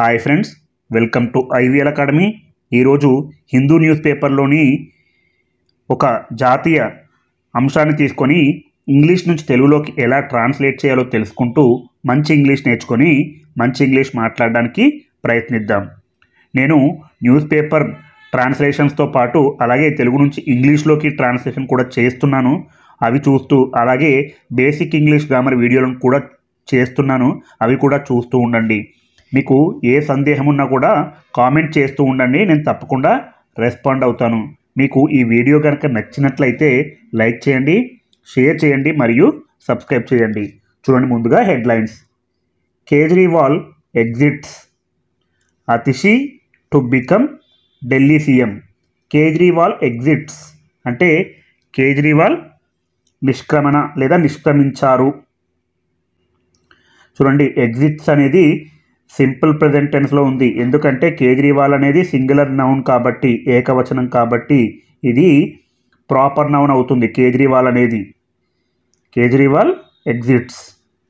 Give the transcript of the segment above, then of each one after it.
Hi friends welcome to IVL academy. ఈరోజు Hindu news పేపర్లోని ఒక జాతీయ అంశాన్ని తీసుకొని ఇంగ్లీష్ నుంచి తెలుగులోకి ఎలా ట్రాన్స్లేట్ చేయాలో తెలుసుకుంటూ మంచి ఇంగ్లీష్ నేర్చుకొని మంచి ఇంగ్లీష్ మాట్లాడడానికి ప్రయత్నిద్దాం. నేను న్యూస్ పేపర్ ట్రాన్స్లేషన్స్తో పాటు అలాగే తెలుగు నుంచి ఇంగ్లీష్లోకి ట్రాన్స్లేషన్ కూడా చేస్తున్నాను. అవి చూస్తూ అలాగే బేసిక్ ఇంగ్లీష్ గ్రామర్ వీడియోలను కూడా చేస్తున్నాను. అవి కూడా చూస్తూ ఉండండి. మీకు ఏ సందేహం ఉన్నా కూడా కామెంట్ చేస్తూ ఉండండి. నేను తప్పకుండా రెస్పాండ్ అవుతాను. మీకు ఈ వీడియో కనుక నచ్చినట్లయితే లైక్ చేయండి షేర్ చేయండి మరియు సబ్స్క్రైబ్ చేయండి. చూడండి ముందుగా headlines Kejriwal exits Atishi to become Delhi CM Kejriwal exits అంటే కేజ్రీవాల్ నిష్క్రమణ లేదా నిష్క్రమించారు. చూడండి ఎగ్జిట్స్ అనేది సింపుల్ ప్రజెంట్ టెన్స్లో ఉంది. ఎందుకంటే కేజ్రీవాల్ అనేది సింగులర్ నౌన్ కాబట్టి ఏకవచనం కాబట్టి ఇది ప్రాపర్ నౌన్ అవుతుంది కేజ్రీవాల్ అనేది. కేజ్రీవాల్ ఎగ్జిట్స్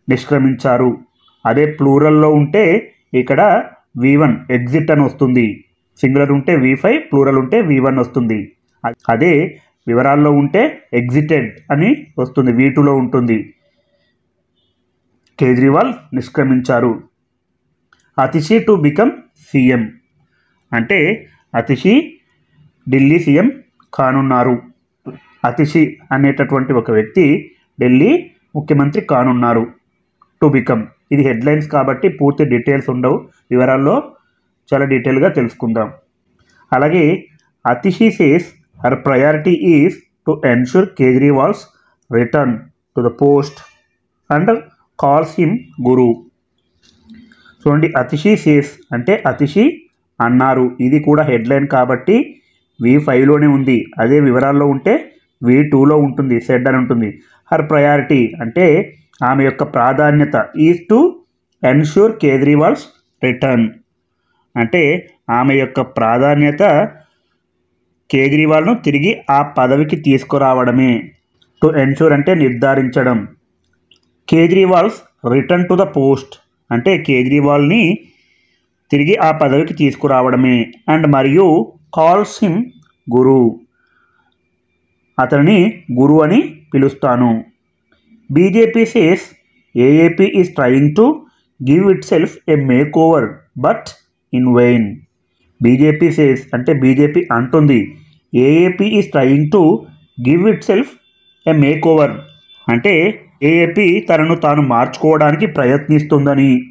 నిష్క్రమించారు. అదే ప్లూరల్లో ఉంటే ఇక్కడ వి వన్ ఎగ్జిట్ అని వస్తుంది. సింగులర్ ఉంటే వి ఫైవ్ ప్లూరల్ ఉంటే వి వన్ వస్తుంది. అదే వివరాల్లో ఉంటే ఎగ్జిటెడ్ అని వస్తుంది వి టూలో ఉంటుంది. కేజ్రీవాల్ నిష్క్రమించారు. అతిషి టు బికమ్ సీఎం అంటే అతిషి ఢిల్లీ సీఎం కానున్నారు. అతిషి అనేటటువంటి ఒక వ్యక్తి ఢిల్లీ ముఖ్యమంత్రి కానున్నారు. టు బికమ్ ఇది హెడ్లైన్స్ కాబట్టి పూర్తి డీటెయిల్స్ ఉండవు. వివరాల్లో చాలా డీటెయిల్గా తెలుసుకుందాం. అలాగే Atishi says her priority is to ensure Kejriwal's return to the post and calls him guru చూడండి అతిషి సేస్ అంటే అతిషి అన్నారు. ఇది కూడా హెడ్లైన్ కాబట్టి వి ఫైవ్లోనే ఉంది. అదే వివరాల్లో ఉంటే వి టూలో ఉంటుంది సెడ్ అని ఉంటుంది. హర్ ప్రయారిటీ అంటే ఆమె యొక్క ప్రాధాన్యత is to ensure Kejriwal's return. అంటే ఆమె యొక్క ప్రాధాన్యత కేజ్రీవాల్ను తిరిగి ఆ పదవికి తీసుకురావడమే. టు ఎన్ష్యూర్ అంటే నిర్ధారించడం. Kejriwal's return to the post. అంటే కేజ్రీవాల్ని తిరిగి ఆ పదవికి తీసుకురావడమే. అండ్ మరియు కాల్స్ హిమ్ గురు. అతనిని గురు అని పిలుస్తాను. BJP says AAP is trying to give itself a makeover but in vain BJP says అంటే బీజేపీ అంటుంది AAP is trying to give itself a makeover అంటే ఏపీ తనను తాను మార్చుకోవడానికి ప్రయత్నిస్తుందని.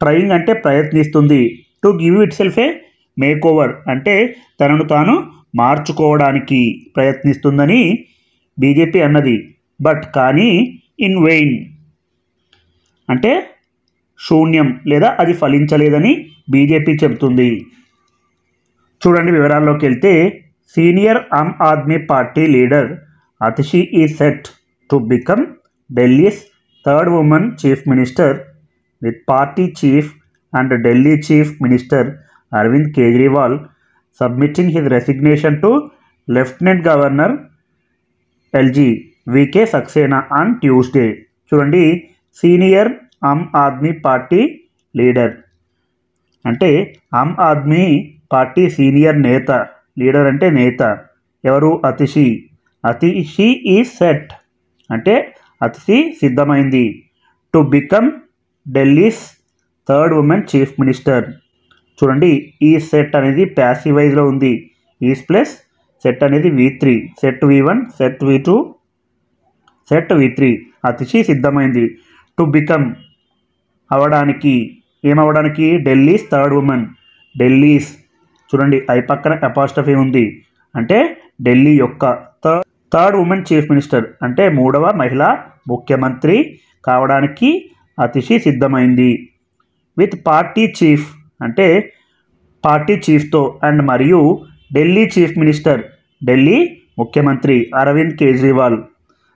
ట్రయింగ్ అంటే ప్రయత్నిస్తుంది. To give itself a makeover అంటే తనను తాను మార్చుకోవడానికి ప్రయత్నిస్తుందని బీజేపీ అన్నది. బట్ కానీ ఇన్ వెయిన్ అంటే శూన్యం లేదా అది ఫలించలేదని బీజేపీ చెబుతుంది. చూడండి వివరాల్లోకి వెళ్తే senior Aam Aadmi Party leader Atishi is set to become Delhi's third women chief minister with party chief and Delhi chief minister Arvind Kejriwal submitting his resignation to lieutenant governor LG VK Saxena on Tuesday చూడండి senior Aam Aadmi Party leader అంటే Aam Aadmi party senior నేత. Leader అంటే నేత. ఎవరు? Atishi. Atishi is set అంటే అతిథి సిద్ధమైంది. To become Delhi's third women chief minister. చూడండి ఈ సెట్ అనేది ప్యాసివైజ్లో ఉంది. ఈస్ ప్లస్ సెట్ అనేది V three. Set V one set V two set V three. Atishi సిద్ధమైంది. టు బికమ్ అవడానికి ఏమవడానికి ఢిల్లీస్ థర్డ్ ఉమెన్. ఢిల్లీస్ చూడండి ఐ పక్కన అపాస్టఫీ ఉంది. అంటే ఢిల్లీ యొక్క third third women chief minister. అంటే మూడవ మహిళా ముఖ్యమంత్రి కావడానికి అతిశి సిద్ధమైంది. విత్ పార్టీ చీఫ్ అంటే పార్టీ చీఫ్తో అండ్ మరియు ఢిల్లీ చీఫ్ మినిస్టర్ ఢిల్లీ ముఖ్యమంత్రి అరవింద్ కేజ్రీవాల్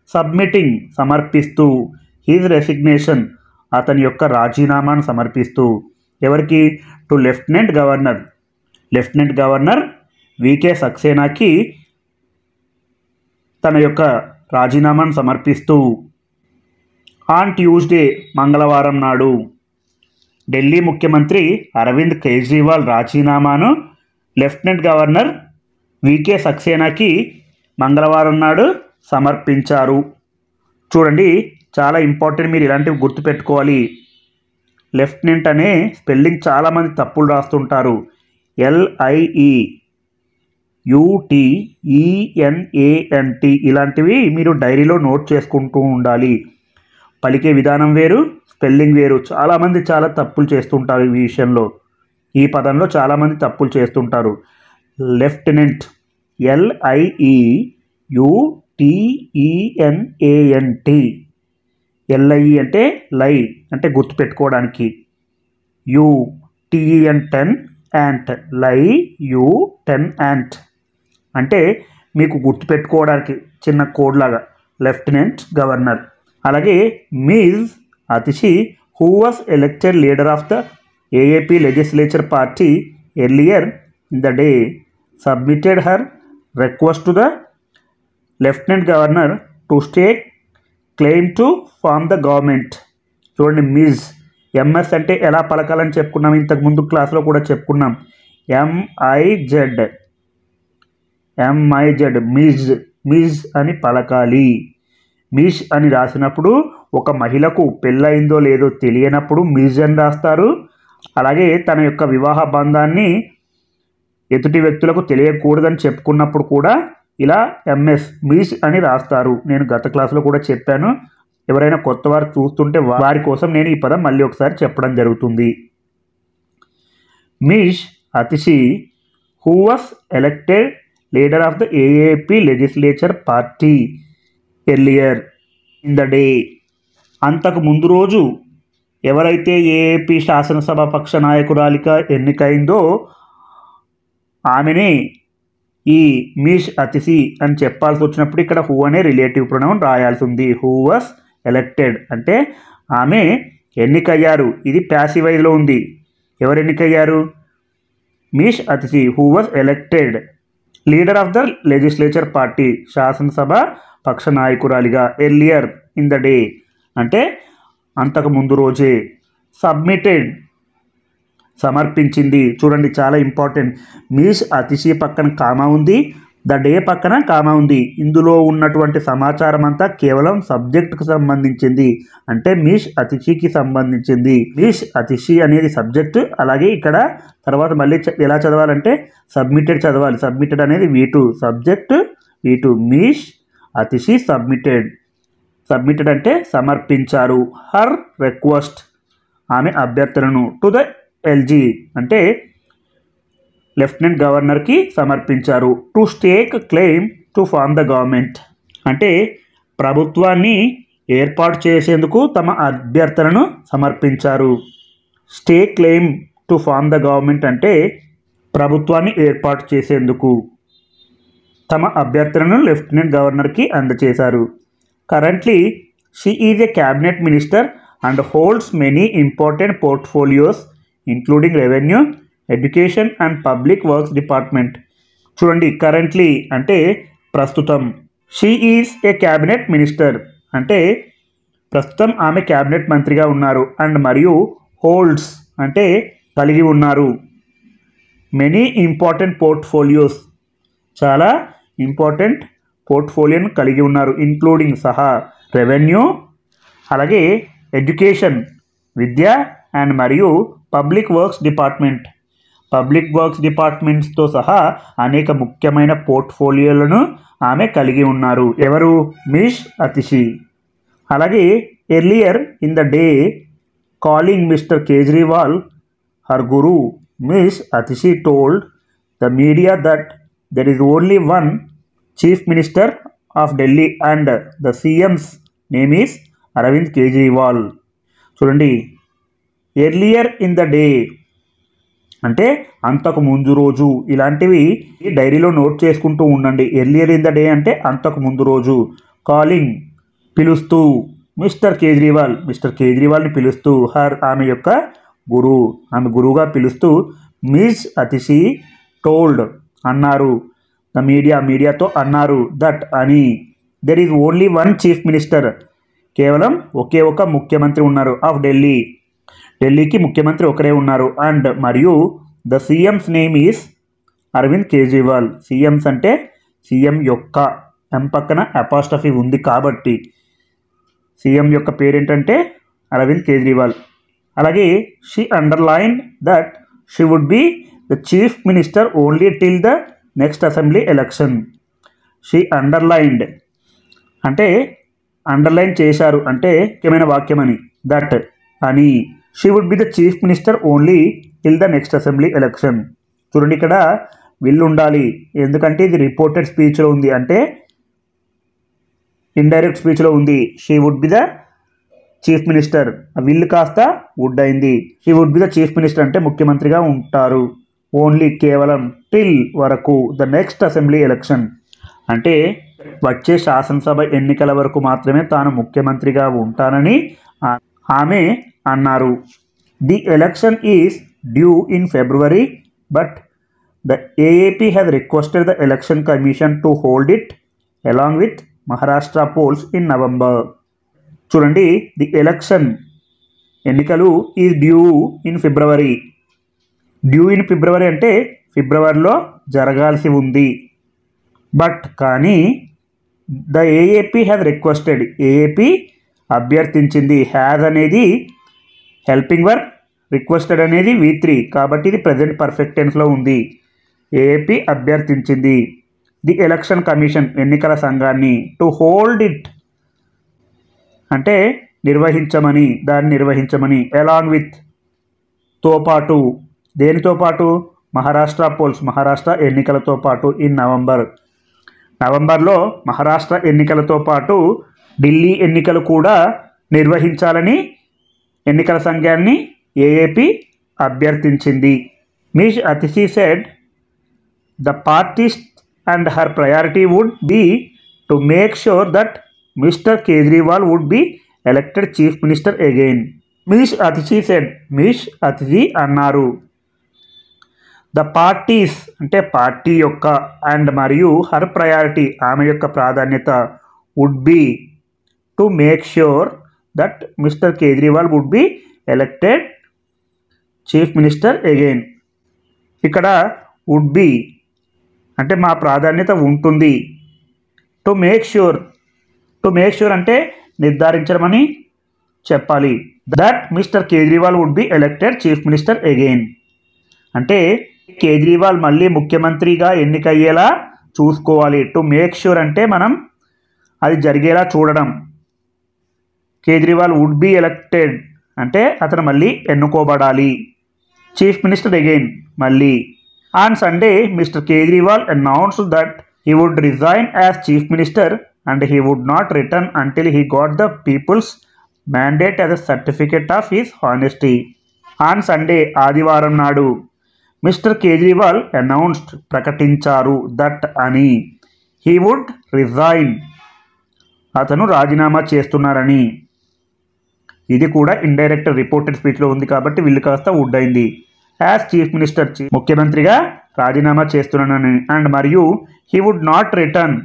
సబ్మిటింగ్ సమర్పిస్తూ హీజ్ రెసిగ్నేషన్ అతని యొక్క రాజీనామాను సమర్పిస్తూ. ఎవరికి? To lieutenant governor. Lieutenant governor VK సక్సేనాకి తన యొక్క రాజీనామాను సమర్పిస్తూ. ఆన్ ట్యూస్డే మంగళవారం నాడు ఢిల్లీ ముఖ్యమంత్రి అరవింద్ కేజ్రీవాల్ రాజీనామాను లెఫ్టినెంట్ గవర్నర్ వికే సక్సేనాకి మంగళవారం నాడు సమర్పించారు. చూడండి చాలా ఇంపార్టెంట్ మీరు ఇలాంటివి గుర్తుపెట్టుకోవాలి. లెఫ్టినెంట్ అనే స్పెల్లింగ్ చాలామంది తప్పులు రాస్తుంటారు. ఎల్ఐఈ యూటీఈఎన్ఏఎన్టీ ఇలాంటివి మీరు డైరీలో నోట్ చేసుకుంటూ ఉండాలి. పలికే విధానం వేరు స్పెల్లింగ్ వేరు. చాలామంది చాలా తప్పులు చేస్తుంటారు ఈ విషయంలో. ఈ పదంలో చాలామంది తప్పులు చేస్తుంటారు. లెఫ్టినెంట్ ఎల్ఐఈ యుటిఈఎన్ఏఎన్టి ఎల్ఐఈ అంటే లై అంటే గుర్తుపెట్టుకోవడానికి. U T E N ten ant lie U ten ant అంటే మీకు గుర్తుపెట్టుకోవడానికి చిన్న కోడ్ లాగా లెఫ్టినెంట్ గవర్నర్. అలాగే Ms Atishi who was elected leader of the AAP legislature party earlier in the day submitted her request to the lieutenant governor to stake claim to form the government చూడండి Ms MS అంటే ఎలా పలకాలని చెప్పుకున్నాం ఇంతకుముందు క్లాస్లో కూడా చెప్పుకున్నాం. ఎంఐజెడ్ ఎంఐజెడ్ మిజ్ మిజ్ అని పలకాలి. మీష్ అని రాసినప్పుడు ఒక మహిళకు పెళ్ళయిందో లేదో తెలియనప్పుడు మీజ్ అని రాస్తారు. అలాగే తన యొక్క వివాహ బంధాన్ని ఎదుటి వ్యక్తులకు తెలియకూడదని చెప్పుకున్నప్పుడు కూడా ఇలా ఎంఎస్ మీష్ అని రాస్తారు. నేను గత క్లాసులో కూడా చెప్పాను. ఎవరైనా కొత్త వారు చూస్తుంటే వారి కోసం నేను ఈ పదం మళ్ళీ ఒకసారి చెప్పడం జరుగుతుంది. Ms Atishi who was elected leader of the AAP legislature party. Earlier in the day అంతకు ముందు రోజు ఎవరైతే ఏఏపీ శాసనసభ పక్ష నాయకురాలిగా ఎన్నికైందో ఆమెనే ఈ మీష్ అతిసి అని చెప్పాల్సి వచ్చినప్పుడు ఇక్కడ హూ అనే రిలేటివ్ ప్రొనౌన్ రాయాల్సి ఉంది. హూ వాస్ ఎలక్టెడ్ అంటే ఆమె ఎన్నికయ్యారు. ఇది ప్యాసివైజ్లో ఉంది. ఎవరు ఎన్నికయ్యారు? Ms Atishi who was elected leader of the legislature party శాసనసభ పక్ష నాయకురాలిగా ఎర్లియర్ ఇన్ ద డే అంటే అంతకు ముందు రోజే సబ్మిటెడ్ సమర్పించింది. చూడండి చాలా ఇంపార్టెంట్ మీస్ అతిశయ పక్కన కామా ఉంది ద డే పక్కన కామా ఉంది. ఇందులో ఉన్నటువంటి సమాచారం అంతా కేవలం సబ్జెక్టుకు సంబంధించింది. అంటే మీష్ అతిశికి సంబంధించింది. మీష్ అతిశి అనేది సబ్జెక్ట్ అలాగే ఇక్కడ తర్వాత మళ్ళీ ఎలా చదవాలంటే సబ్మిటెడ్ చదవాలి. సబ్మిటెడ్ అనేది V two subject V two Ms Atishi submitted submitted అంటే సమర్పించారు. హర్ రిక్వెస్ట్ ఆమె అభ్యర్థనను టు ద ఎల్జీ అంటే లెఫ్టినెంట్ గవర్నర్కి సమర్పించారు. To stake claim to form the government అంటే ప్రభుత్వాన్ని ఏర్పాటు చేసేందుకు తమ అభ్యర్థనను సమర్పించారు. Stake claim to form the government అంటే ప్రభుత్వాన్ని ఏర్పాటు చేసేందుకు. తమ అభ్యర్థనను లెఫ్టినెంట్ గవర్నర్కి అందజేశారు. Currently she is a cabinet minister and holds many important portfolios including revenue education and public works department. చూడండి కరెంట్లీ అంటే ప్రస్తుతం. She is a cabinet minister అంటే ప్రస్తుతం ఆమె క్యాబినెట్ మంత్రిగా ఉన్నారు అండ్ మరియు హోల్డ్స్ అంటే కలిగి ఉన్నారు. Many important portfolios. చాలా ఇంపార్టెంట్ పోర్ట్ఫోలియోను కలిగి ఉన్నారు ఇంక్లూడింగ్ సహా రెవెన్యూ అలాగే ఎడ్యుకేషన్ విద్య అండ్ మరియు public works department. Public works డిపార్ట్మెంట్స్తో సహా అనేక ముఖ్యమైన పోర్ట్ఫోలియోలను ఆమె కలిగి ఉన్నారు. ఎవరు? మిష్ అతిషి. అలాగే earlier in the day calling Mr Kejriwal her guru Ms Atishi told the media that there is only one chief minister of Delhi and the CM's name is Arvind Kejriwal. చూడండి earlier in the day అంటే అంతకు ముందు రోజు ఇలాంటివి ఈ డైరీలో note చేసుకుంటూ ఉండండి ఎర్లియర్ ఇన్ ద డే అంటే అంతకు ముందు రోజు కాలింగ్ పిలుస్తూ మిస్టర్ కేజ్రీవాల్ మిస్టర్ కేజ్రీవాల్ని పిలుస్తూ హర్ ఆమె యొక్క గురువు ఆమె గురువుగా పిలుస్తూ మిస్ అతిషి టోల్డ్ అన్నారు. ద మీడియా మీడియాతో అన్నారు దట్ అని. There is only one chief minister కేవలం ఒకే ఒక ముఖ్యమంత్రి ఉన్నారు ఆఫ్ ఢిల్లీ. ఢిల్లీకి ముఖ్యమంత్రి ఒకరే ఉన్నారు. అండ్ మరియు the CM's name is Arvind Kejriwal. CM's అంటే సీఎం యొక్క ఎం పక్కన అపాస్టఫీ ఉంది కాబట్టి. సీఎం యొక్క పేరేంటంటే అరవింద్ కేజ్రీవాల్. అలాగే she underline that she would be the chief minister only till the next assembly election she underlined అంటే అండర్లైన్ చేశారు. అంటే ముఖ్యమైన వాక్యం అని దట్ అని. She would be the chief minister only till the next assembly election చూడండి ఇక్కడ will ఉండాలి. ఎందుకంటే ఇది రిపోర్టెడ్ స్పీచ్లో ఉంది. అంటే ఇండైరెక్ట్ స్పీచ్లో ఉంది. She would be the chief minister will కాస్త వుడ్ అయింది. She would be the chief minister అంటే ముఖ్యమంత్రిగా ఉంటారు. ఓన్లీ కేవలం టిల్ వరకు ద నెక్స్ట్ అసెంబ్లీ ఎలక్షన్. అంటే వచ్చే శాసనసభ ఎన్నికల వరకు మాత్రమే తాను ముఖ్యమంత్రిగా ఉంటానని ఆమె అన్నారు. The election is due in February but the AAP has requested the election commission to hold it along with Maharashtra polls in November చూడండి ది ఎలక్షన్ ఎన్నికలు is due in February. Due in February అంటే ఫిబ్రవరిలో జరగాల్సి ఉంది. But కానీ the AAP has requested AAP అభ్యర్థించింది. Has అనేది helping work requested అనేది V three కాబట్టి ఇది ప్రజెంట్ పర్ఫెక్ట్ టెన్స్లో ఉంది. ఏపీ అభ్యర్థించింది. ది ఎలక్షన్ కమిషన్ ఎన్నికల సంఘాన్ని టు హోల్డ్ ఇట్ అంటే నిర్వహించమని దాన్ని నిర్వహించమని అలాంగ్ విత్తో పాటు దేనితో పాటు? మహారాష్ట్ర పోల్స్ మహారాష్ట్ర ఎన్నికలతో పాటు ఇన్ నవంబర్. నవంబర్లో మహారాష్ట్ర ఎన్నికలతో పాటు ఢిల్లీ ఎన్నికలు కూడా నిర్వహించాలని ఎన్నికల సంఘాన్ని AAP అభ్యర్థించింది. Miss Atishi said the party's and her priority would be to make sure that Mr Kejriwal would be elected chief minister again Miss Atishi said Miss Atishi అన్నారు. ద పార్టీస్ అంటే పార్టీ యొక్క and మరియు her priority ఆమె యొక్క ప్రాధాన్యత would be to make sure that Mr Kejriwal would be elected chief minister again ఇక్కడ would be అంటే మా ప్రాధాన్యత ఉంటుంది. To make sure to make sure అంటే నిర్ధారించడమని చెప్పాలి. That Mr Kejriwal would be elected chief minister again అంటే కేజ్రీవాల్ మళ్ళీ ముఖ్యమంత్రిగా ఎన్నికయ్యేలా చూసుకోవాలి. టు మేక్ ష్యూర్ అంటే మనం అది జరిగేలా చూడడం. కేజ్రీవాల్ వుడ్ బి ఎలక్టెడ్ అంటే అతను మళ్ళీ ఎన్నుకోబడాలి. చీఫ్ మినిస్టర్ అగైన్ మళ్ళీ. On Sunday Mr Kejriwal announce that he would resign as chief minister and he would not return until he got the people's mandate as a certificate of his honesty. On Sunday ఆదివారం నాడు mister Kejriwal announced ప్రకటించారు. That అని. He would resign అతను రాజీనామా చేస్తున్నారని. ఇది కూడా indirect reported స్పీచ్లో ఉంది కాబట్టి వీళ్ళు కాస్త వుడ్ అయింది యాజ్ చీఫ్ మినిస్టర్ చీ- ముఖ్యమంత్రిగా రాజీనామా చేస్తున్నానని. అండ్ మరియు హీ వుడ్ నాట్ రిటర్న్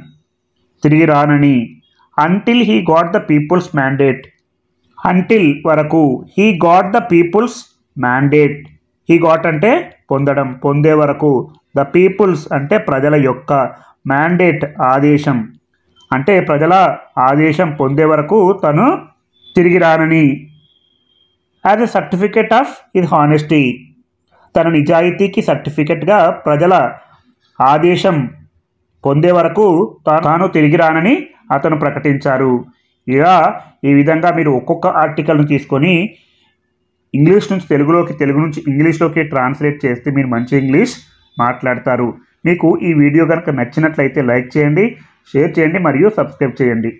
తిరిగి రానని. Until he got the people's mandate until వరకు he got the people's mandate he got అంటే పొందడం పొందే వరకు. ద పీపుల్స్ అంటే ప్రజల యొక్క మ్యాండేట్ ఆదేశం. అంటే ప్రజల ఆదేశం పొందే వరకు తను తిరిగి రానని. యాజ్ ఎ సర్టిఫికెట్ ఆఫ్ ఇది హానెస్టీ తన నిజాయితీకి సర్టిఫికెట్గా ప్రజల ఆదేశం పొందే వరకు తా- తాను తిరిగి రానని అతను ప్రకటించారు. ఇలా ఈ విధంగా మీరు ఒక్కొక్క ఆర్టికల్ను తీసుకొని ఇంగ్లీష్ నుంచి తెలుగులోకి తెలుగు నుంచి ఇంగ్లీష్లోకి ట్రాన్స్లేట్ చేస్తే మీరు మంచి ఇంగ్లీష్ మాట్లాడతారు. మీకు ఈ వీడియో కనుక నచ్చినట్లయితే లైక్ చేయండి షేర్ చేయండి మరియు సబ్స్క్రైబ్ చేయండి.